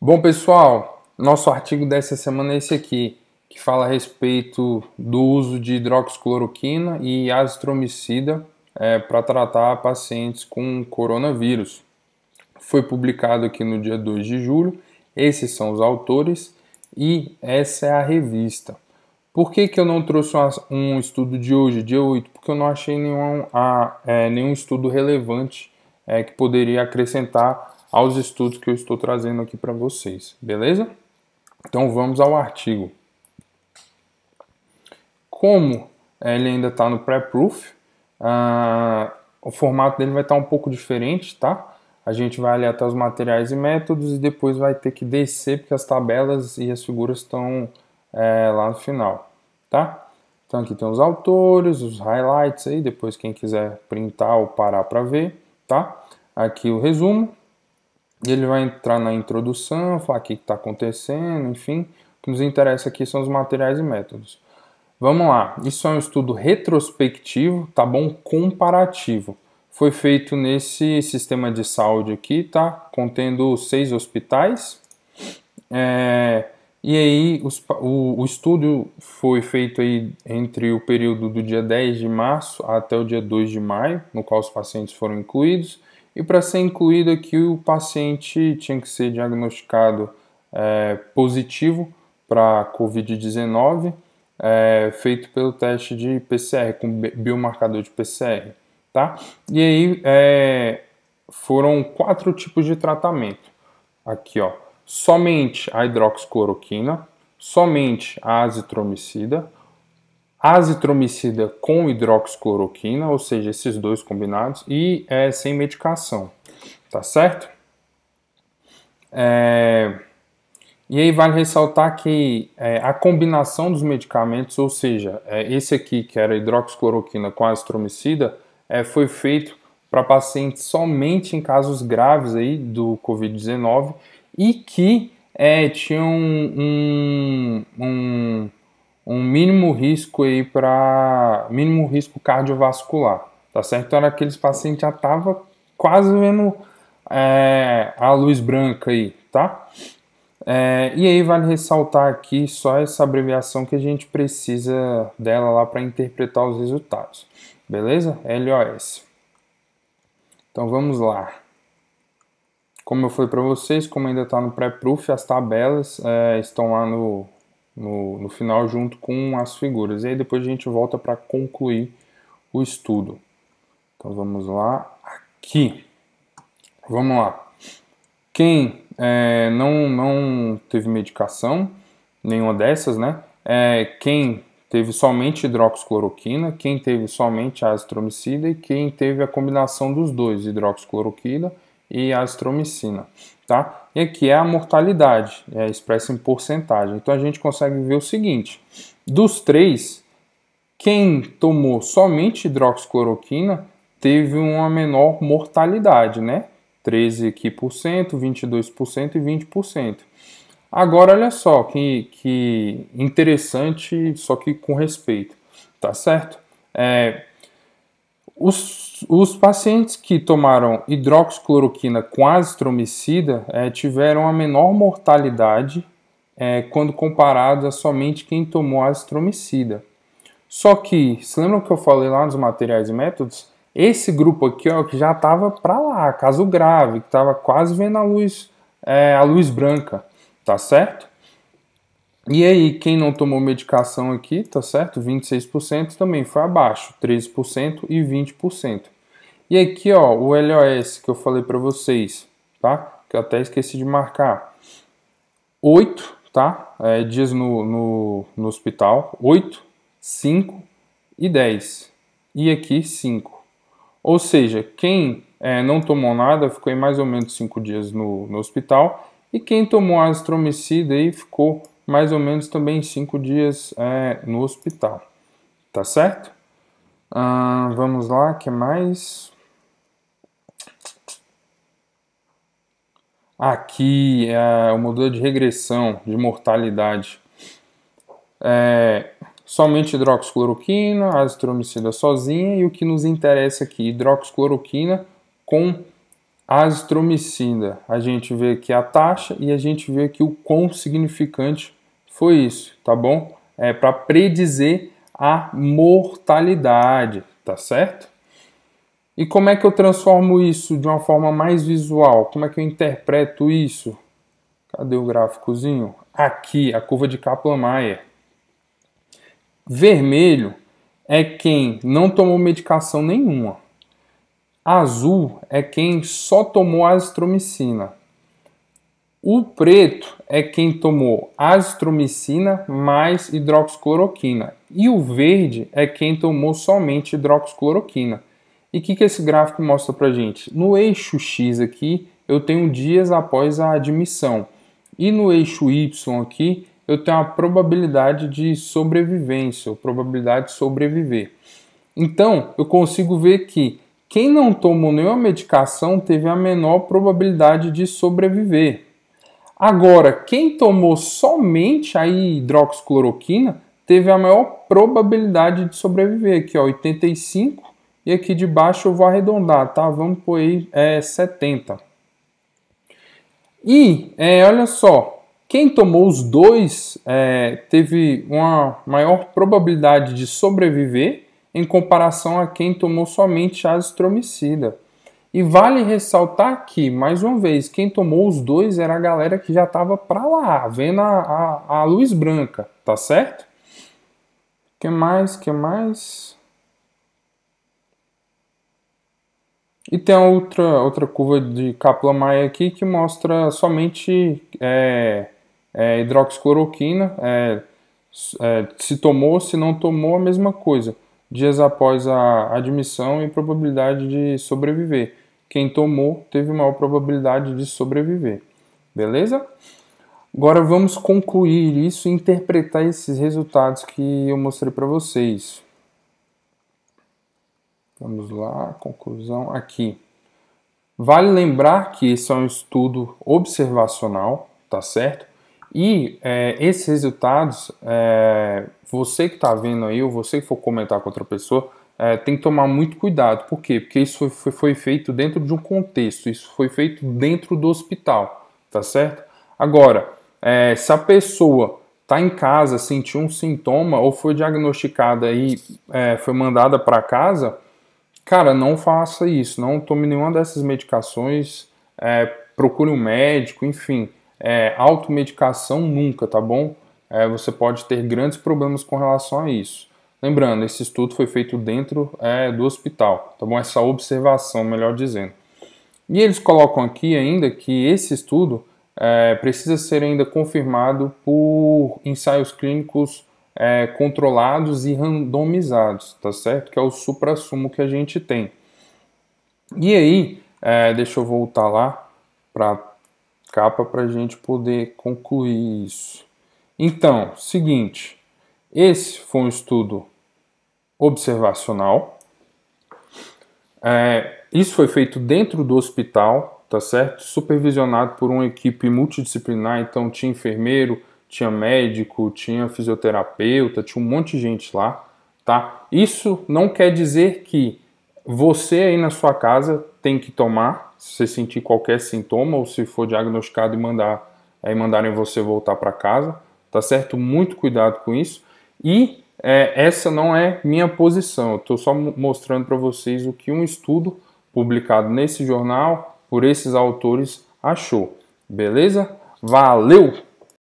Bom, pessoal, nosso artigo dessa semana é esse aqui, que fala a respeito do uso de hidroxicloroquina e azitromicida é, para tratar pacientes com coronavírus. Foi publicado aqui no dia 2 de julho, esses são os autores e essa é a revista. Por que, que eu não trouxe um estudo de hoje, dia 8? Porque eu não achei nenhum, a, é, nenhum estudo relevante é, que poderia acrescentar aos estudos que eu estou trazendo aqui para vocês, beleza? Então vamos ao artigo. Como ele ainda está no pré-proof, uh, o formato dele vai estar tá um pouco diferente, tá? A gente vai ali até os materiais e métodos e depois vai ter que descer porque as tabelas e as figuras estão é, lá no final, tá? Então aqui tem os autores, os highlights aí, depois quem quiser printar ou parar para ver, tá? Aqui o resumo, ele vai entrar na introdução, falar o que está acontecendo, enfim. O que nos interessa aqui são os materiais e métodos. Vamos lá, isso é um estudo retrospectivo, tá bom? Comparativo. Foi feito nesse sistema de saúde aqui, tá? Contendo seis hospitais. É, e aí, os, o, o estudo foi feito aí entre o período do dia 10 de março até o dia 2 de maio, no qual os pacientes foram incluídos. E para ser incluído aqui, o paciente tinha que ser diagnosticado é, positivo para Covid-19, é, feito pelo teste de PCR, com biomarcador de PCR. Tá? E aí é, foram quatro tipos de tratamento. Aqui, ó, somente a hidroxicloroquina, somente a azitromicida, azitromicida com hidroxicloroquina, ou seja, esses dois combinados, e é, sem medicação, tá certo? É, e aí vale ressaltar que é, a combinação dos medicamentos, ou seja, é, esse aqui que era hidroxicloroquina com azitromicida, é, foi feito para pacientes somente em casos graves aí do Covid-19 e que é, tinham um, um um mínimo risco aí para mínimo risco cardiovascular, tá certo? Então era aqueles pacientes já tava quase vendo é, a luz branca aí, tá? É, e aí vale ressaltar aqui só essa abreviação que a gente precisa dela lá para interpretar os resultados, beleza? LOS. Então vamos lá. Como eu falei para vocês, como ainda está no pré-proof, as tabelas é, estão lá no, no, no final junto com as figuras. E aí depois a gente volta para concluir o estudo. Então vamos lá, aqui. Vamos lá. Quem é, não, não teve medicação, nenhuma dessas, né? É, quem teve somente hidroxicloroquina, quem teve somente azitromicida e quem teve a combinação dos dois, hidroxicloroquina e azitromicina, tá? E aqui é a mortalidade, é expressa em porcentagem. Então a gente consegue ver o seguinte: dos três, quem tomou somente hidroxicloroquina teve uma menor mortalidade, né? 13 aqui por cento, 22% e 20%. Agora olha só que, que interessante, só que com respeito, tá certo? É, os, os pacientes que tomaram hidroxicloroquina com azitromicida é, tiveram a menor mortalidade é, quando comparados a somente quem tomou azitromicida. Só que, se lembram que eu falei lá nos materiais e métodos? Esse grupo aqui, ó, que já estava para lá, caso grave, que estava quase vendo a luz, é, a luz branca, tá certo? E aí, quem não tomou medicação aqui, tá certo? 26% também foi abaixo, 13% e 20%. E aqui, ó, o LOS que eu falei para vocês, tá? Que eu até esqueci de marcar. 8, tá? É, dias no, no, no hospital, 8, 5 e 10. E aqui 5. Ou seja, quem é, não tomou nada ficou em mais ou menos 5 dias no, no hospital. E quem tomou azitromicida aí ficou mais ou menos também cinco dias é, no hospital. Tá certo? Ah, vamos lá, que mais? Aqui é o modelo de regressão de mortalidade. É, somente hidroxicloroquina, azitromicina sozinha e o que nos interessa aqui, hidroxicloroquina com azitromicina. A gente vê aqui a taxa e a gente vê aqui o quão significante foi isso, tá bom? É para predizer a mortalidade, tá certo? E como é que eu transformo isso de uma forma mais visual? Como é que eu interpreto isso? Cadê o gráficozinho? Aqui, a curva de Kaplan-Meier. Vermelho é quem não tomou medicação nenhuma. Azul é quem só tomou azitromicina. O preto é quem tomou azitromicina mais hidroxicloroquina. E o verde é quem tomou somente hidroxicloroquina. E o que, que esse gráfico mostra para gente? No eixo X aqui, eu tenho dias após a admissão. E no eixo Y aqui, eu tenho a probabilidade de sobrevivência, a probabilidade de sobreviver. Então, eu consigo ver que quem não tomou nenhuma medicação teve a menor probabilidade de sobreviver. Agora, quem tomou somente a hidroxicloroquina teve a maior probabilidade de sobreviver, aqui ó, 85, e aqui de baixo eu vou arredondar, tá? Vamos pôr aí é, 70. E, é, olha só, quem tomou os dois é, teve uma maior probabilidade de sobreviver em comparação a quem tomou somente azitromicina. E vale ressaltar que, mais uma vez, quem tomou os dois era a galera que já estava para lá, vendo a, a, a, luz branca, tá certo? que mais? que mais? E tem outra, outra curva de Kaplan-Meier aqui que mostra somente é, é, hidroxicloroquina, é, é, se tomou, se não tomou, a mesma coisa dias após a admissão e probabilidade de sobreviver. Quem tomou teve maior probabilidade de sobreviver. Beleza? Agora vamos concluir isso e interpretar esses resultados que eu mostrei para vocês. Vamos lá, conclusão aqui. Vale lembrar que esse é um estudo observacional, tá certo? E é, esses resultados, é, você que está vendo aí, ou você que for comentar com outra pessoa, é, tem que tomar muito cuidado. Por quê? Porque isso foi, foi, feito dentro de um contexto, isso foi feito dentro do hospital, tá certo? Agora, é, se a pessoa está em casa, sentiu um sintoma ou foi diagnosticada e é, foi mandada para casa, cara, não faça isso, não tome nenhuma dessas medicações, é, procure um médico, enfim é, automedicação nunca, tá bom? É, você pode ter grandes problemas com relação a isso. Lembrando, esse estudo foi feito dentro é, do hospital, tá bom? Essa observação, melhor dizendo. E eles colocam aqui ainda que esse estudo é, precisa ser ainda confirmado por ensaios clínicos é, controlados e randomizados, tá certo? Que é o supra-sumo que a gente tem. E aí, é, deixa eu voltar lá para capa para a gente poder concluir isso. Então, seguinte, esse foi um estudo observacional. É, isso foi feito dentro do hospital, tá certo? Supervisionado por uma equipe multidisciplinar, então tinha enfermeiro, tinha médico, tinha fisioterapeuta, tinha um monte de gente lá, tá? Isso não quer dizer que você aí na sua casa tem que tomar, se você sentir qualquer sintoma ou se for diagnosticado e mandar aí mandarem você voltar para casa, tá certo? Muito cuidado com isso. E é, essa não é minha posição, eu estou só mostrando para vocês o que um estudo publicado nesse jornal por esses autores achou. Beleza? Valeu!